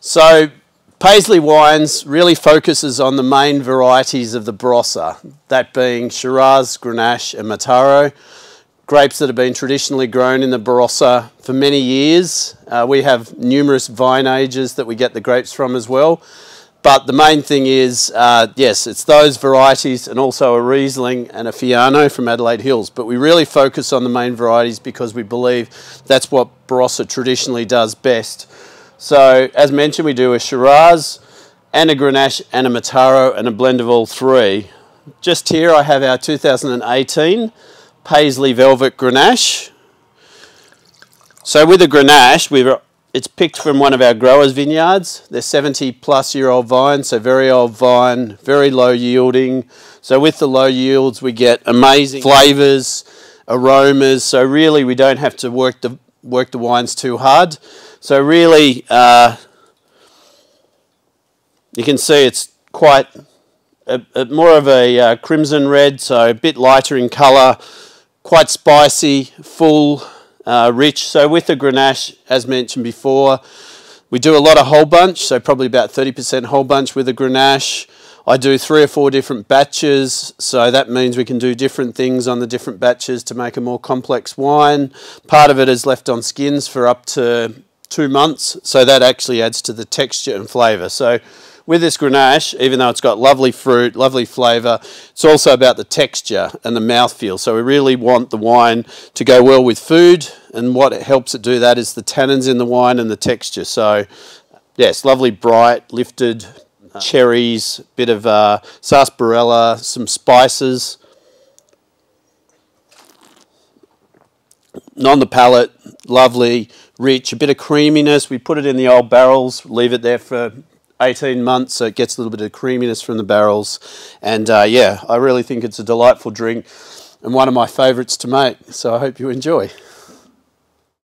So Paisley Wines really focuses on the main varieties of the Barossa, that being Shiraz, Grenache and Mataro, grapes that have been traditionally grown in the Barossa for many years. Uh, we have numerous vine ages that we get the grapes from as well. But the main thing is, uh, yes, it's those varieties and also a Riesling and a Fiano from Adelaide Hills. But we really focus on the main varieties because we believe that's what Barossa traditionally does best. So as mentioned, we do a Shiraz and a Grenache and a Mataro and a blend of all three. Just here I have our 2018 Paisley Velvet Grenache. So with a Grenache, we've, it's picked from one of our growers' vineyards. They're 70 plus year old vines, so very old vine, very low yielding. So with the low yields, we get amazing flavours, aromas. So really, we don't have to work the work the wines too hard. So really, uh, you can see it's quite a, a more of a uh, crimson red, so a bit lighter in colour, quite spicy, full, uh, rich. So with the Grenache, as mentioned before, we do a lot of whole bunch, so probably about 30% whole bunch with a Grenache. I do three or four different batches, so that means we can do different things on the different batches to make a more complex wine. Part of it is left on skins for up to two months, so that actually adds to the texture and flavour. So with this Grenache, even though it's got lovely fruit, lovely flavour, it's also about the texture and the mouthfeel. So we really want the wine to go well with food, and what helps it do that is the tannins in the wine and the texture. So yes, lovely bright, lifted cherries, bit of uh, sarsaparilla, some spices. On the palate, lovely, rich, a bit of creaminess. We put it in the old barrels, leave it there for 18 months so it gets a little bit of creaminess from the barrels. And uh, yeah, I really think it's a delightful drink and one of my favourites to make. So I hope you enjoy.